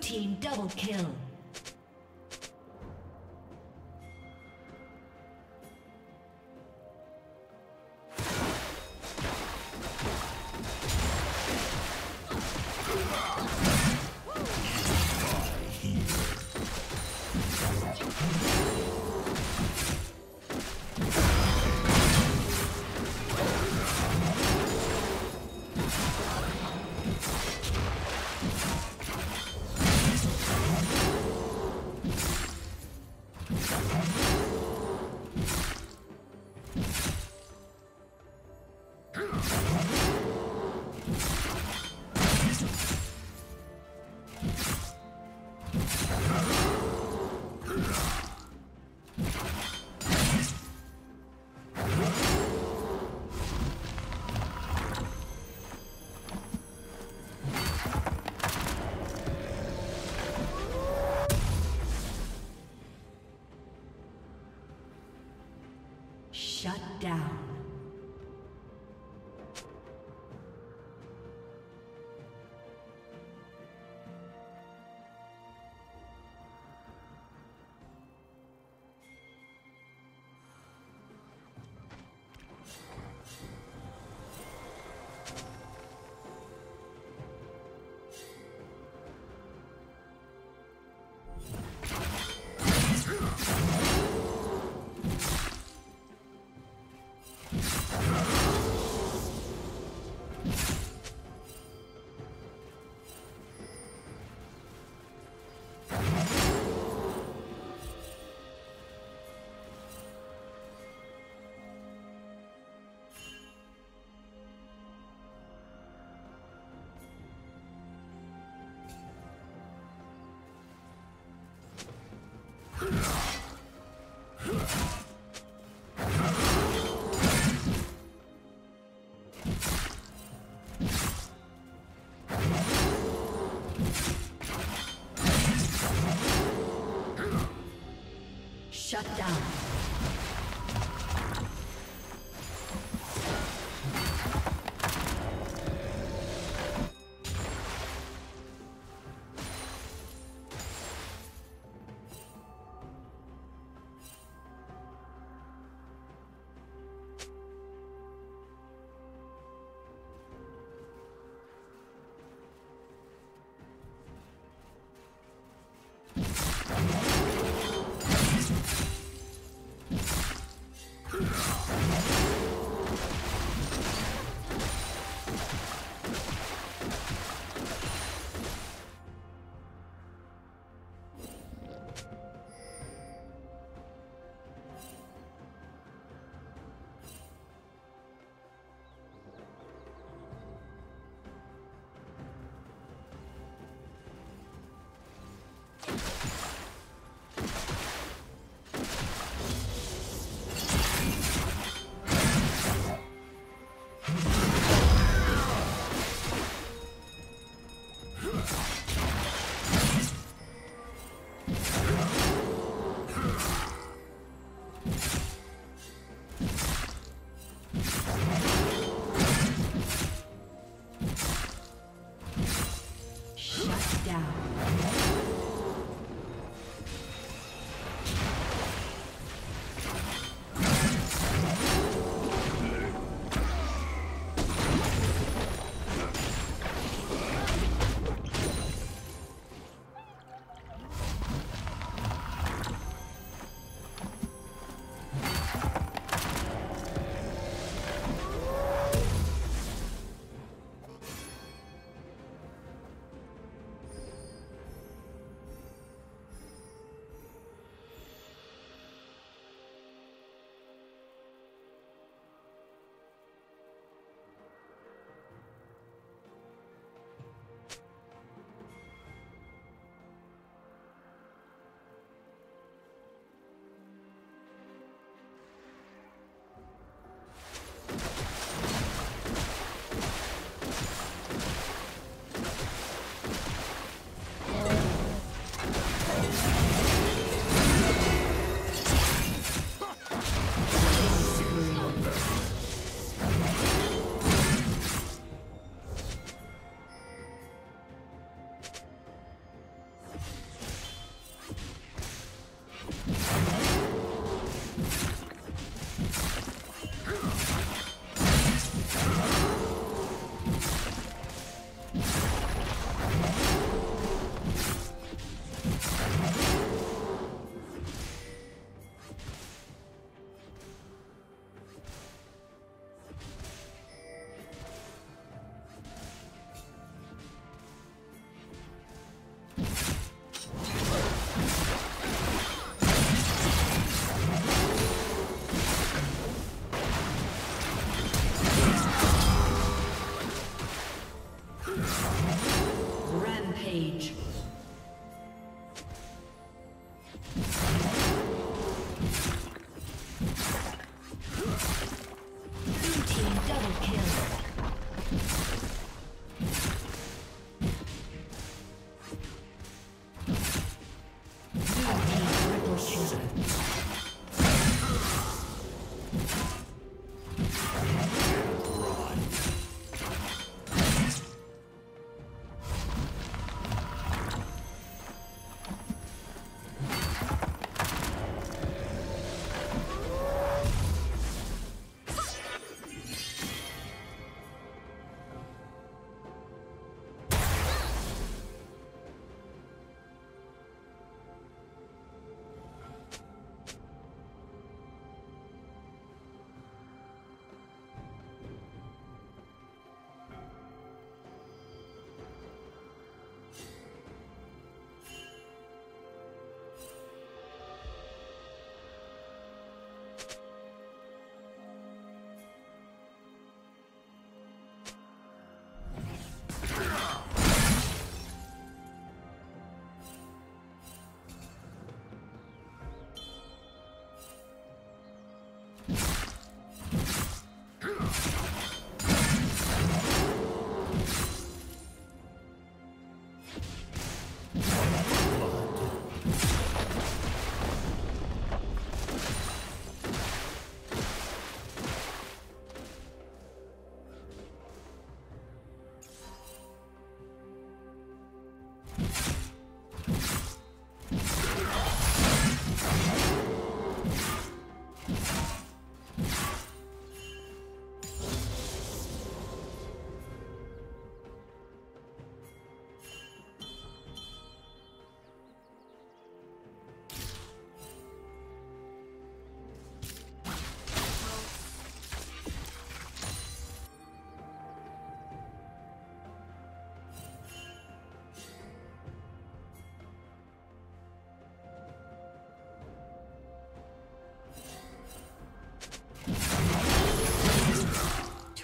Team double kill. Shut down. Shut down.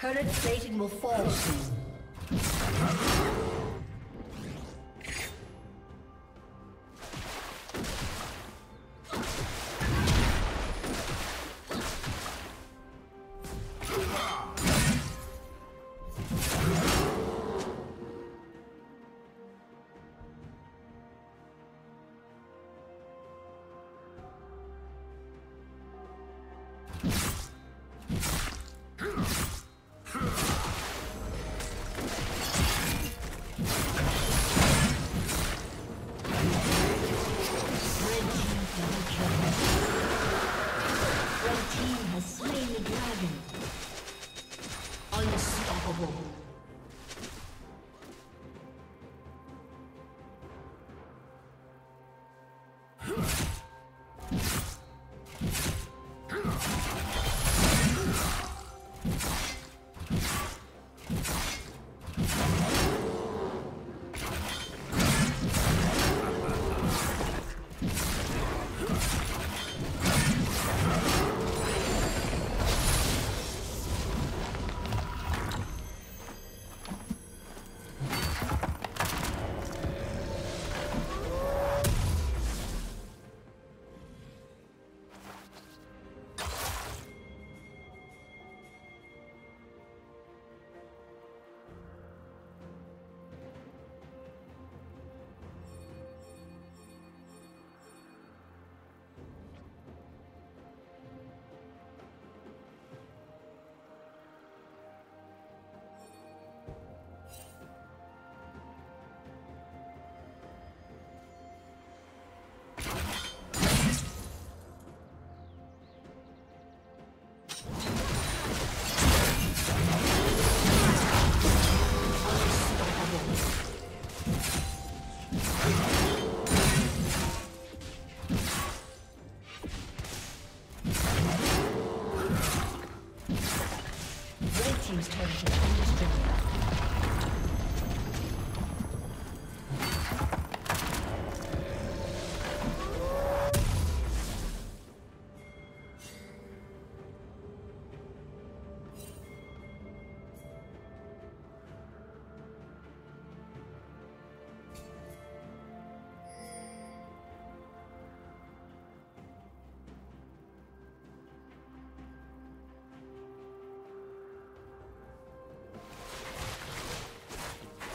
Turret plating will fall soon.